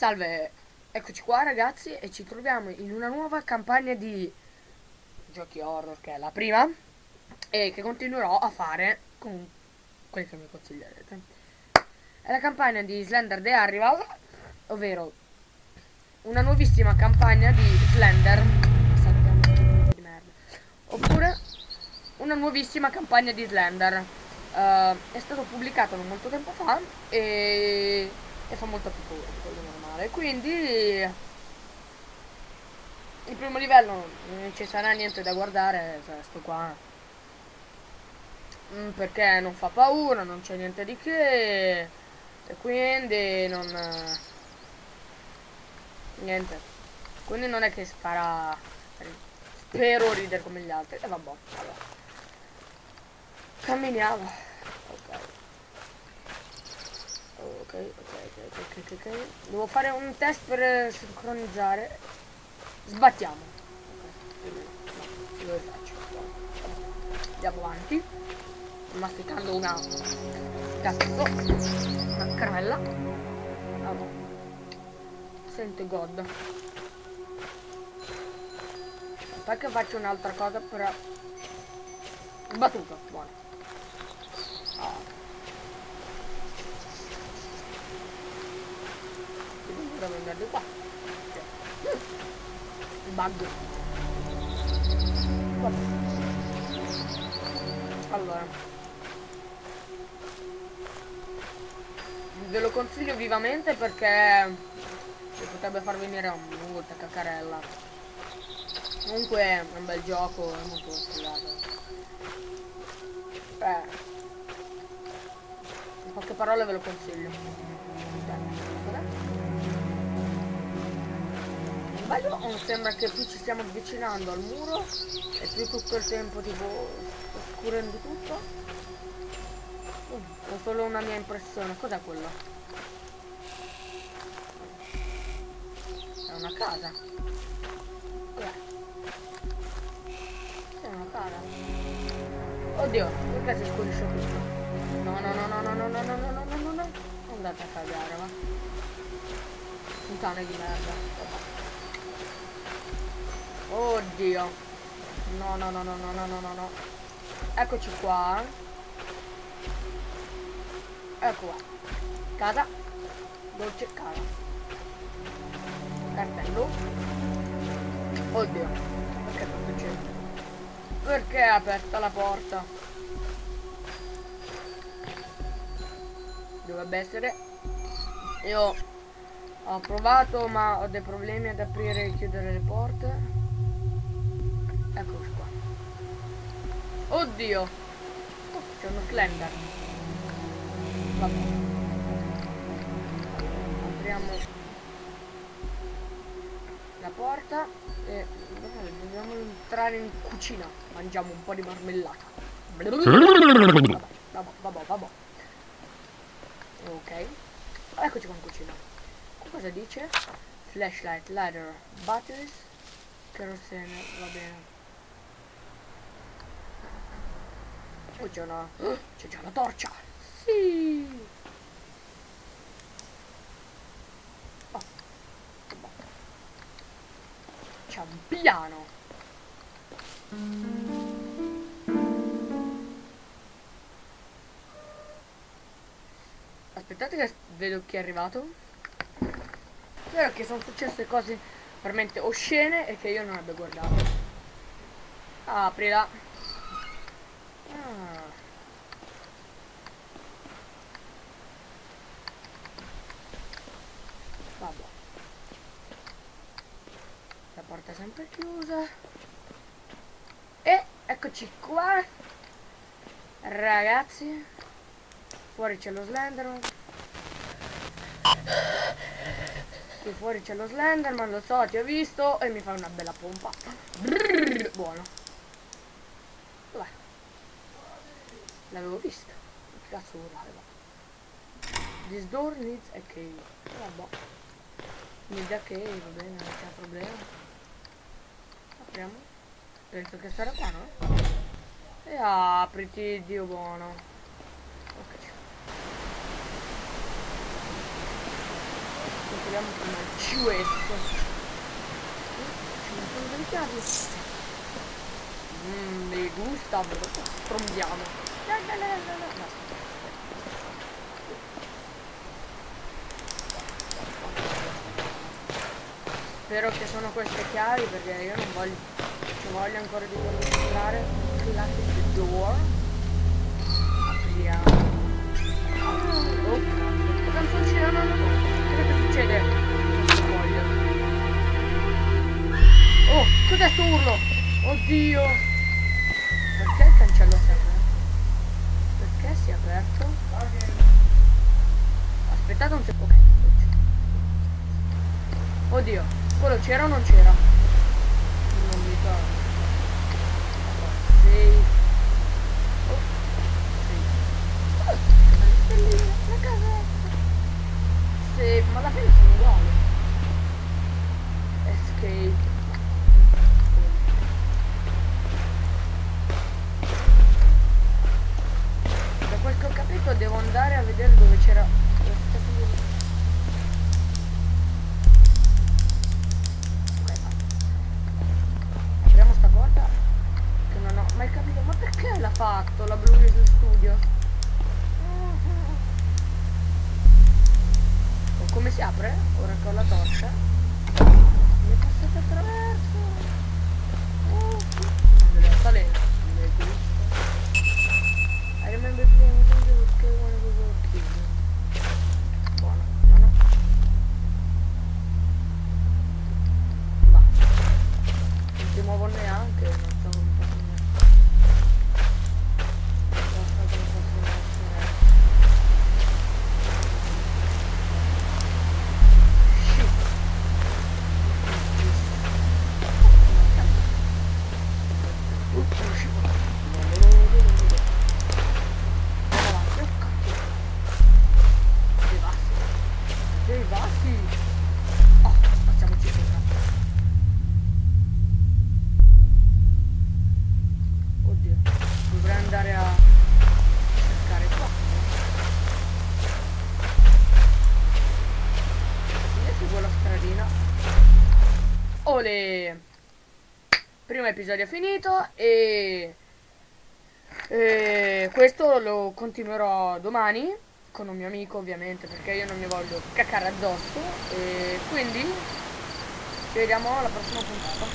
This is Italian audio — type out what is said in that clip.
Salve, eccoci qua ragazzi e ci troviamo in una nuova campagna di giochi horror che è la prima e che continuerò a fare con quelli che mi consiglierete. È la campagna di Slender The Arrival, ovvero una nuovissima campagna di Slender. Oppure una nuovissima campagna di Slender. Uh, è stato pubblicato non molto tempo fa e, e fa molto più paura di quello normale. Quindi il primo livello non ci sarà niente da guardare, cioè sto qua. Mm, perché non fa paura, non c'è niente di che. E quindi non... Niente. Quindi non è che farà... Spero ridere come gli altri. E vabbè, vabbè. Camminiamo. Ok. Ok, ok, ok, ok, ok. Devo fare un test per sincronizzare. Sbattiamo. Ok, dove faccio? Andiamo avanti. Masticando una cazzo. Una caramella. Vabbè. Sente God. Poi che faccio un'altra cosa però. Sbattuto, buono. Devo andare di qua. Il bug. Allora. Ve lo consiglio vivamente perché potrebbe far venire un molta cacarella. Comunque è un bel gioco, è molto consigliato. Eh. In poche parole ve lo consiglio. Sbaglio o sembra che più ci stiamo avvicinando al muro e più tutto il tempo tipo sta scurendo tutto? Uh, o solo una mia impressione? Cos'è quello? È una casa. È una casa. Oddio, perché si scurisce tutto? No, no, no, no, no, no, no, no, no, no, no, no. Andate a cagare, va. Puttane di merda. Oddio. No, no, no, no, no, no, no, no. Eccoci qua. Ecco qua. Casa. Dolce casa. Cartello. Oddio. Perché tutto c'è? Perché è aperta la porta? Dovrebbe essere. Io ho provato ma ho dei problemi ad aprire e chiudere le porte. Eccoci qua. Oddio! Oh, c'è uno slender. Vabbè. Apriamo la porta e dobbiamo entrare in cucina. Mangiamo un po' di marmellata. Vabbè, vabbè, vabbè. Ok. Eccoci qua in cucina. Cosa dice? Flashlight, ladder, batteries, kerosene, va bene. Oh, c'è una... C'è già una torcia! Sì! Oh. C'è un piano! Aspettate che vedo chi è arrivato. Spero che sono successe cose veramente oscene e che io non abbia guardato. Aprila. Vabbè. La porta è sempre chiusa. E eccoci qua. Ragazzi. Fuori c'è lo Slenderman. Qui fuori c'è lo Slenderman, lo so, ti ho visto e mi fa una bella pompa. Brrr, buono. L'avevo vista. Che cazzo voleva? This door needs a key. Vabbè. Need a key, va bene, non c'è problema. Apriamo. Penso che sarà qua, no? E apriti, Dio buono. Ok. Proviamo prima il QS. Ne sono delle chiavi. Mmm, mi gusta, trombiamo. Spero che sono queste chiavi perché io non voglio ci voglio ancora di più entrare. Clack the door. Apriamo. Oh cazzo, che canzoncina no no no. Cosa che succede? Cosa voglio? Oh, cos'è sto urlo? Oddio! Si è aperto? Aspettate un secondo. Ok. Oddio. Quello c'era o non c'era? Fatto la Blue Whistle Studios? Oh, come si apre? Ora che ho la torcia. Mi è passato attraverso. Oh, sì. Sono delle Ole! Primo episodio finito e, e questo lo continuerò domani con un mio amico ovviamente perché io non mi voglio cacare addosso e quindi ci vediamo alla prossima puntata.